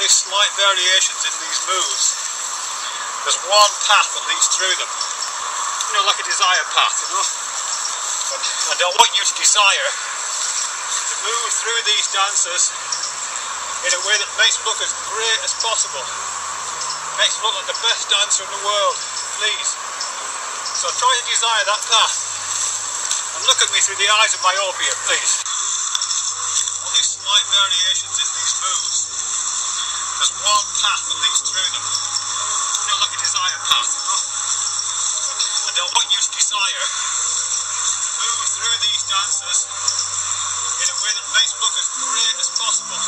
only slight variations in these moves. There's one path that leads through them. You know, like a desire path, you know? And, I want you to desire to move through these dances in a way that makes them look as great as possible. Makes them look like the best dancer in the world, please. So try to desire that path. And look at me through the eyes of my myopia, please. Only slight variations in these moves. There's one path that leads through them. You know, like a desire path? And, I want you to desire to move through these dances in a way that makes look as great as possible.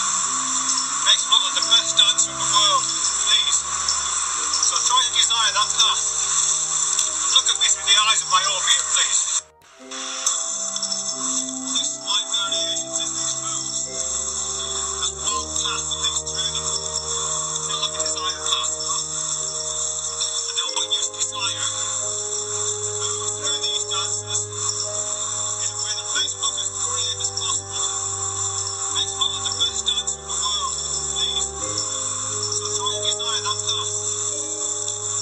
Makes look like the best dancer in the world, please. So try and desire that path. Look at me through the eyes of my myopia, please.